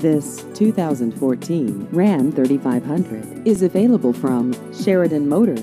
This 2014 Ram 3500 is available from Sheridan Motor.